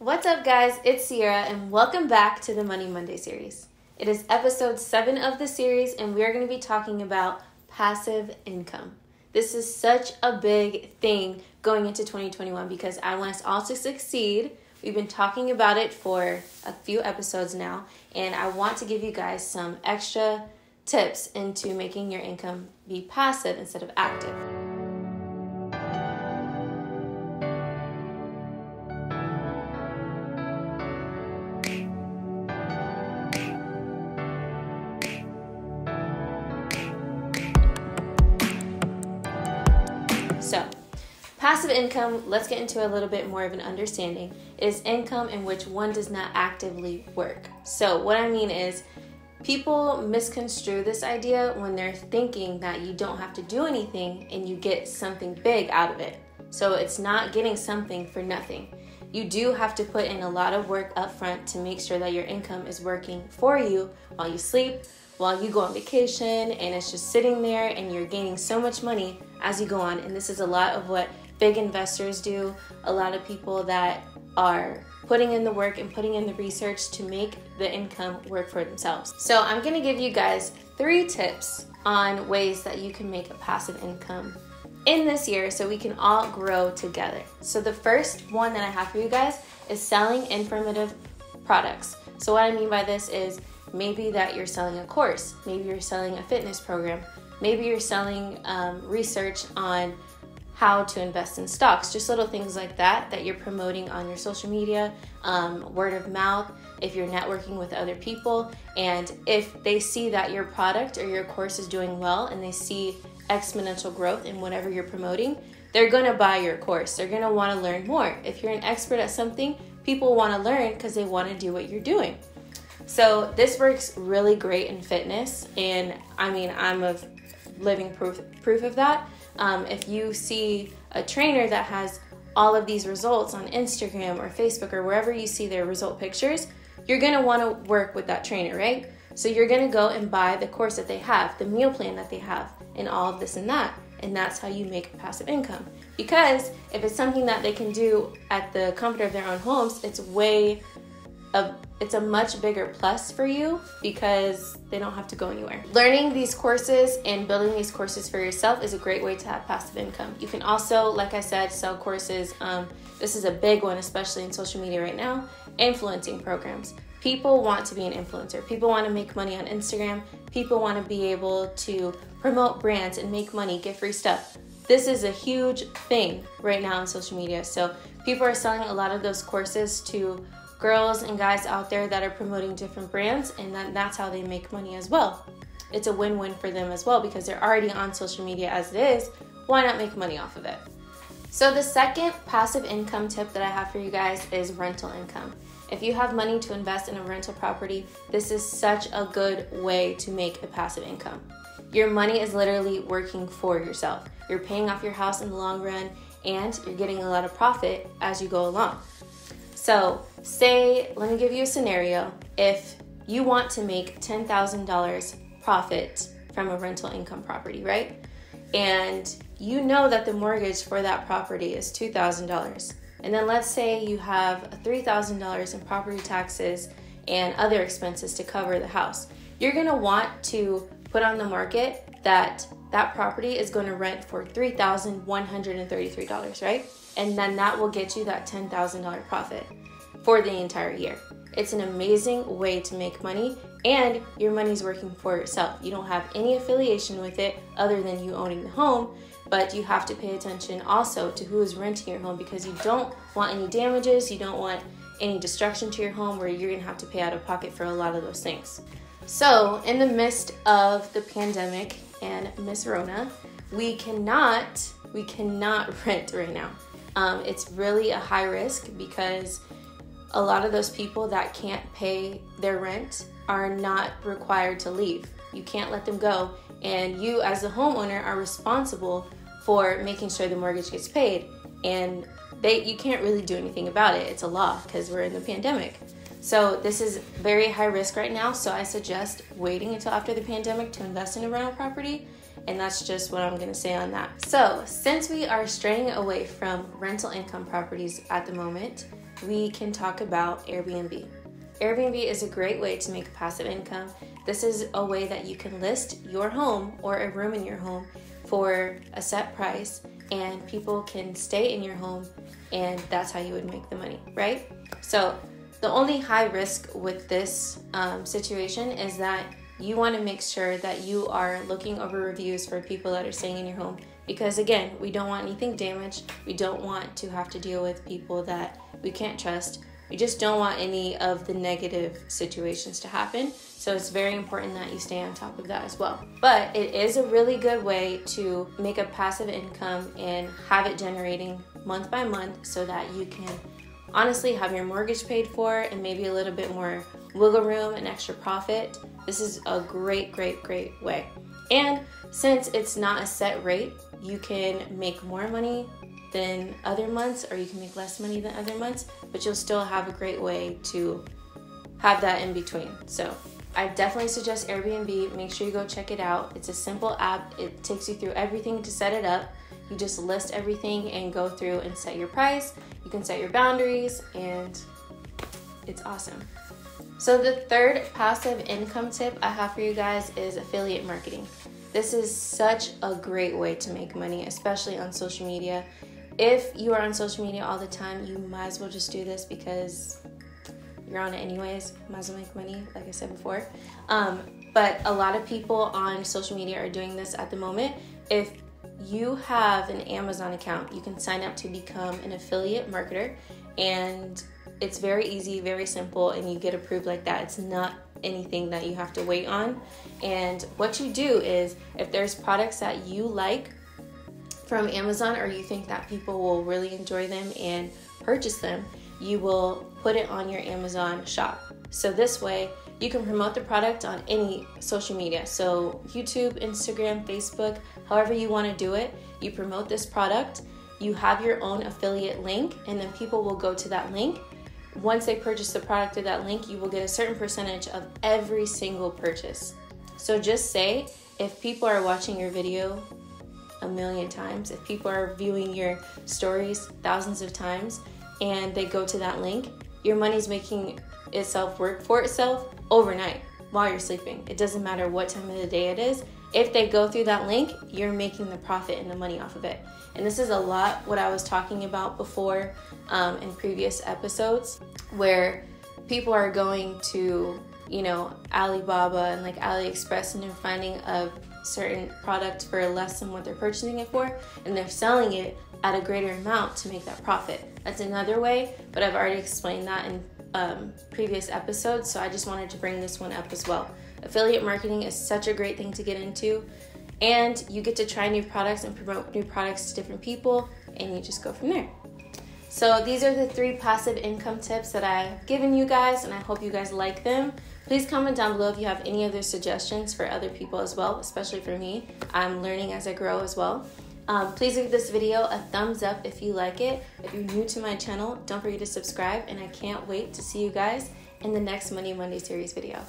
What's up, guys? It's Sierra, and welcome back to the Money Monday series. It is episode seven of the series, and we are going to be talking about passive income. This is such a big thing going into 2021 because I want us all to succeed. We've been talking about it for a few episodes now, and I want to give you guys some extra tips into making your income be passive instead of active. So, passive income, let's get into a little bit more of an understanding, is income in which one does not actively work. So, what I mean is, people misconstrue this idea when they're thinking that you don't have to do anything and you get something big out of it. So, it's not getting something for nothing. You do have to put in a lot of work up front to make sure that your income is working for you while you sleep, while you go on vacation, and it's just sitting there and you're gaining so much money as you go on. And this is a lot of what big investors do, a lot of people that are putting in the work and putting in the research to make the income work for themselves. So, I'm gonna give you guys three tips on ways that you can make a passive income in this year so we can all grow together. So, the first one that I have for you guys is selling informative products. So, what I mean by this is maybe that you're selling a course, maybe you're selling a fitness program, maybe you're selling um, research on how to invest in stocks, just little things like that that you're promoting on your social media, um, word of mouth, if you're networking with other people. And if they see that your product or your course is doing well and they see exponential growth in whatever you're promoting, they're gonna buy your course. They're gonna wanna learn more. If you're an expert at something, people wanna learn because they wanna do what you're doing. So this works really great in fitness, and I mean, I'm a living proof proof of that. Um, if you see a trainer that has all of these results on Instagram or Facebook or wherever you see their result pictures, you're gonna want to work with that trainer, right? So you're gonna go and buy the course that they have, the meal plan that they have, and all of this and that, and that's how you make passive income. Because if it's something that they can do at the comfort of their own homes, it's way a it's a much bigger plus for you because they don't have to go anywhere. Learning these courses and building these courses for yourself is a great way to have passive income. You can also, like I said, sell courses. Um, this is a big one, especially in social media right now. Influencing programs. People want to be an influencer. People want to make money on Instagram. People want to be able to promote brands and make money, get free stuff. This is a huge thing right now on social media. So people are selling a lot of those courses to girls and guys out there that are promoting different brands, and that, that's how they make money as well. It's a win win for them as well because they're already on social media as it is. Why not make money off of it? So, the second passive income tip that I have for you guys is rental income. If you have money to invest in a rental property, this is such a good way to make a passive income. Your money is literally working for yourself. You're paying off your house in the long run and you're getting a lot of profit as you go along. So, say, let me give you a scenario. If you want to make $10,000 profit from a rental income property, right? And you know that the mortgage for that property is $2,000. And then let's say you have $3,000 in property taxes and other expenses to cover the house. You're gonna want to put on the market that that property is going to rent for $3,133, right? And then that will get you that $10,000 profit for the entire year. It's an amazing way to make money and your money's working for yourself. You don't have any affiliation with it other than you owning the home, but you have to pay attention also to who is renting your home because you don't want any damages, you don't want any destruction to your home where you're gonna have to pay out of pocket for a lot of those things. So, in the midst of the pandemic and Miss Rona, we cannot we cannot rent right now. Um, it's really a high risk because a lot of those people that can't pay their rent are not required to leave. You can't let them go, and you, as the homeowner, are responsible for making sure the mortgage gets paid. And they, you can't really do anything about it. It's a law because we're in the pandemic. So this is very high risk right now. So I suggest waiting until after the pandemic to invest in a rental property. And that's just what I'm going to say on that. So since we are straying away from rental income properties at the moment, we can talk about Airbnb. Airbnb is a great way to make passive income. This is a way that you can list your home or a room in your home for a set price and people can stay in your home and that's how you would make the money, right? So, the only high risk with this um, situation is that you want to make sure that you are looking over reviews for people that are staying in your home. Because again we don't want anything damaged. We don't want to have to deal with people that we can't trust. We just don't want any of the negative situations to happen. So it's very important that you stay on top of that as well. But it is a really good way to make a passive income and have it generating month by month so that you can honestly have your mortgage paid for and maybe a little bit more wiggle room and extra profit this is a great great great way and since it's not a set rate you can make more money than other months or you can make less money than other months, but you'll still have a great way to have that in between. So I definitely suggest Airbnb. Make sure you go check it out. It's a simple app, it takes you through everything to set it up. You just list everything and go through and set your price. You can set your boundaries, and it's awesome. So, the third passive income tip I have for you guys is affiliate marketing. This is such a great way to make money, especially on social media. If you are on social media all the time, you might as well just do this because you're on it anyways. Might as well make money, like I said before. Um, but a lot of people on social media are doing this at the moment. If you have an Amazon account, you can sign up to become an affiliate marketer, and it's very easy, very simple, and you get approved like that. It's not anything that you have to wait on. And what you do is if there's products that you like from Amazon or you think that people will really enjoy them and purchase them, you will put it on your Amazon shop. So this way, you can promote the product on any social media. So, YouTube, Instagram, Facebook, however you want to do it, you promote this product. You have your own affiliate link, and then people will go to that link once they purchase the product through that link, you will get a certain percentage of every single purchase. So just say if people are watching your video a million times, if people are viewing your stories thousands of times and they go to that link, your money's making itself work for itself overnight while you're sleeping. It doesn't matter what time of the day it is. If they go through that link, you're making the profit and the money off of it. And this is a lot what I was talking about before um, in previous episodes, where people are going to, you know, Alibaba and like AliExpress and they're finding a certain product for less than what they're purchasing it for, and they're selling it at a greater amount to make that profit. That's another way, but I've already explained that in um, previous episodes, so I just wanted to bring this one up as well. Affiliate marketing is such a great thing to get into, and you get to try new products and promote new products to different people, and you just go from there. So, these are the three passive income tips that I've given you guys, and I hope you guys like them. Please comment down below if you have any other suggestions for other people as well, especially for me. I'm learning as I grow as well. Um, please give this video a thumbs up if you like it. If you're new to my channel, don't forget to subscribe, and I can't wait to see you guys in the next Money Monday series video.